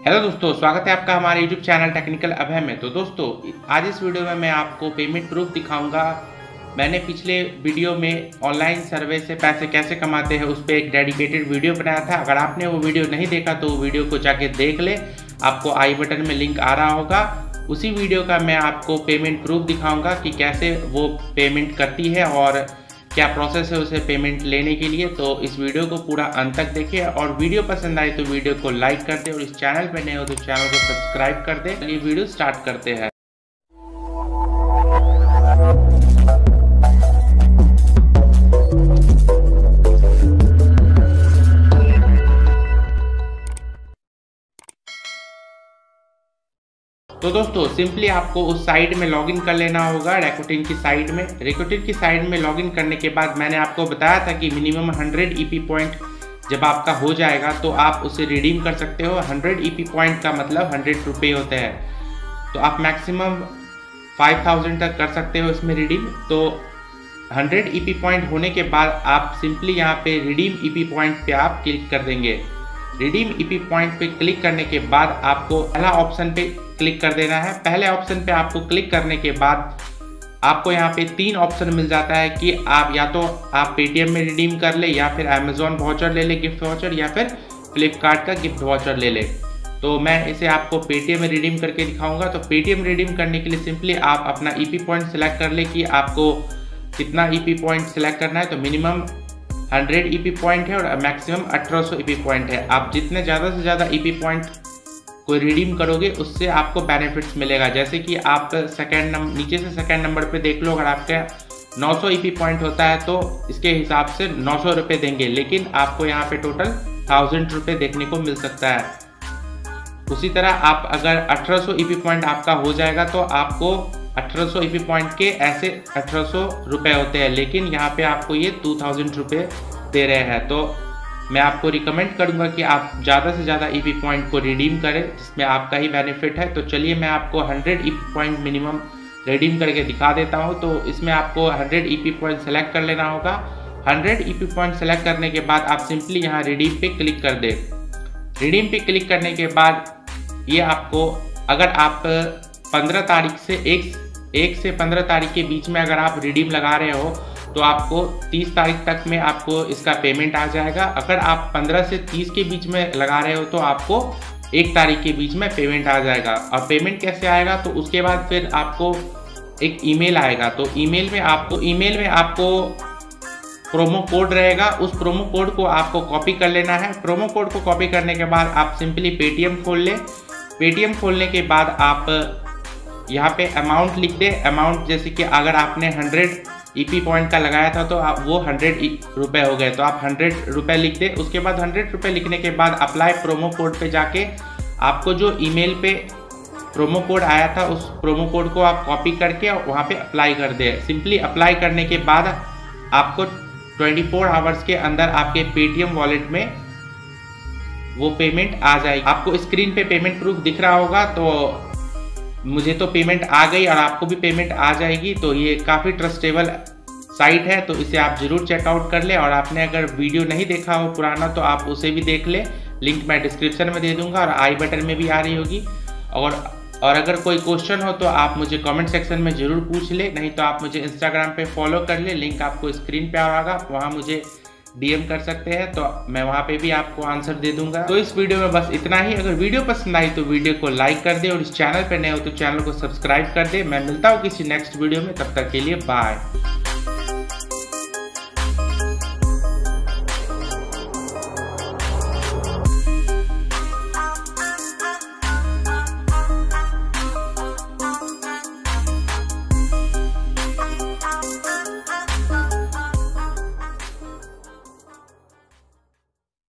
Hello दोस्तों, स्वागत है आपका हमारे YouTube चैनल टेक्निकल अभय में। तो दोस्तों, आज इस वीडियो में मैं आपको पेमेंट प्रूफ दिखाऊँगा। मैंने पिछले वीडियो में ऑनलाइन सर्वे से पैसे कैसे कमाते हैं, उस पर एक डेडिकेटेड वीडियो बनाया था। अगर आपने वो वीडियो नहीं देखा तो वो वीडियो को जाके देख ले। आपको आई बटन में लिंक आ रहा होगा। उसी वीडियो का मैं आपको पेमेंट प्रूफ दिखाऊँगा कि कैसे वो पेमेंट करती है और क्या प्रोसेस है उसे पेमेंट लेने के लिए तो इस वीडियो को पूरा अंत तक देखिए। और वीडियो पसंद आए तो वीडियो को लाइक कर दे और इस चैनल पर नए हो तो चैनल को सब्सक्राइब कर दे। ये वीडियो स्टार्ट करते हैं। तो दोस्तों सिंपली आपको उस साइट में लॉगिन कर लेना होगा रेकोटिन की साइट में। रेकोटिन की साइट में लॉगिन करने के बाद मैंने आपको बताया था कि मिनिमम 100 ईपी पॉइंट जब आपका हो जाएगा तो आप उसे रिडीम कर सकते हो। 100 ईपी पॉइंट का मतलब हंड्रेड रुपये होते हैं। तो आप मैक्सिमम 5000 तक कर सकते हो इसमें रिडीम तो 100 ईपी पॉइंट होने के बाद आप सिंपली यहाँ पे रिडीम ईपी पॉइंट पे आप क्लिक कर देंगे। रिडीम ईपी पॉइंट पे क्लिक करने के बाद आपको पहला ऑप्शन पे क्लिक कर देना है। पहले ऑप्शन पे आपको क्लिक करने के बाद आपको यहाँ पे तीन ऑप्शन मिल जाता है कि आप या तो आप पेटीएम में रिडीम कर ले या फिर अमेजोन वाउचर ले ले गिफ्ट वाउचर या फिर फ्लिपकार्ट का गिफ्ट वाउचर ले ले। तो मैं इसे आपको पेटीएम में रिडीम करके दिखाऊँगा। तो पेटीएम रिडीम करने के लिए सिंपली आप अपना ईपी पॉइंट सेलेक्ट कर ले कि आपको कितना ईपी पॉइंट सेलेक्ट करना है। तो मिनिमम 100 ईपी पॉइंट है और मैक्सिमम 1800 ईपी पॉइंट है। आप जितने ज़्यादा से ज़्यादा ईपी पॉइंट को रिडीम करोगे, उससे आपको बेनिफिट्स मिलेगा। जैसे कि आप सेकेंड नंबर नीचे से सेकेंड नंबर पे देख लो, अगर आपके 900 ईपी पॉइंट होता है तो इसके हिसाब से नौ सौ देंगे। लेकिन आपको यहाँ पे टोटल थाउज़ेंड रुपये देखने को मिल सकता है। उसी तरह आप अगर 1800 ईपी पॉइंट आपका हो जाएगा तो आपको 1800 ईपी पॉइंट के ऐसे 1800 रुपए होते हैं, लेकिन यहाँ पे आपको ये टू थाउज़ेंड रुपये दे रहे हैं। तो मैं आपको रिकमेंड करूँगा कि आप ज़्यादा से ज़्यादा ईपी पॉइंट को रिडीम करें, जिसमें आपका ही बेनिफिट है। तो चलिए मैं आपको 100 ई पॉइंट मिनिमम रिडीम करके दिखा देता हूँ। तो इसमें आपको 100 ई पॉइंट सेलेक्ट कर लेना होगा। 100 ई पॉइंट सेलेक्ट करने के बाद आप सिंपली यहाँ रिडीम पे क्लिक कर दे। रिडीम पे क्लिक करने के बाद ये आपको, अगर आप पंद्रह तारीख से एक एक से पंद्रह तारीख के बीच में अगर आप रिडीम लगा रहे हो तो आपको 30 तारीख तक में आपको इसका पेमेंट आ जाएगा। अगर आप 15 से 30 के बीच में लगा रहे हो तो आपको एक तारीख के बीच में पेमेंट आ जाएगा। और पेमेंट कैसे आएगा? तो उसके बाद फिर आपको एक ईमेल आएगा। तो ईमेल में आपको ईमेल में आपको प्रोमो कोड रहेगा। उस प्रोमो कोड को आपको कॉपी कर लेना है। प्रोमो कोड को कॉपी करने के बाद आप सिंपली पेटीएम खोल लें। पेटीएम खोलने के बाद आप यहाँ पे अमाउंट लिख दे। अमाउंट जैसे कि अगर आपने हंड्रेड ईपी पॉइंट का लगाया था तो आप वो हंड्रेड रुपये हो गए। तो आप हंड्रेड रुपये लिख दे उसके बाद हंड्रेड रुपये लिखने के बाद अप्लाई प्रोमो कोड पे जाके आपको जो ईमेल पे प्रोमो कोड आया था, उस प्रोमो कोड को आप कॉपी करके वहाँ पे अप्लाई कर दे। सिंपली अप्लाई करने के बाद आपको 24 फोर आवर्स के अंदर आपके पेटीएम वॉलेट में वो पेमेंट आ जाएगी। आपको स्क्रीन पे पेमेंट प्रूफ दिख रहा होगा तो मुझे तो पेमेंट आ गई और आपको भी पेमेंट आ जाएगी तो ये काफ़ी ट्रस्टेबल साइट है तो इसे आप ज़रूर चेकआउट कर ले। और आपने अगर वीडियो नहीं देखा हो पुराना तो आप उसे भी देख ले। लिंक मैं डिस्क्रिप्शन में दे दूँगा और आई बटन में भी आ रही होगी। और और अगर कोई क्वेश्चन हो तो आप मुझे कमेंट सेक्शन में ज़रूर पूछ ले। नहीं तो आप मुझे इंस्टाग्राम पे फॉलो कर ले। लिंक आपको स्क्रीन पे आ होगा। वहाँ मुझे डीएम कर सकते हैं तो मैं वहाँ पे भी आपको आंसर दे दूँगा। तो इस वीडियो में बस इतना ही। अगर वीडियो पसंद आई तो वीडियो को लाइक कर दे और इस चैनल पर नए हो तो चैनल को सब्सक्राइब कर दे। मैं मिलता हूँ किसी नेक्स्ट वीडियो में। तब तक के लिए बाय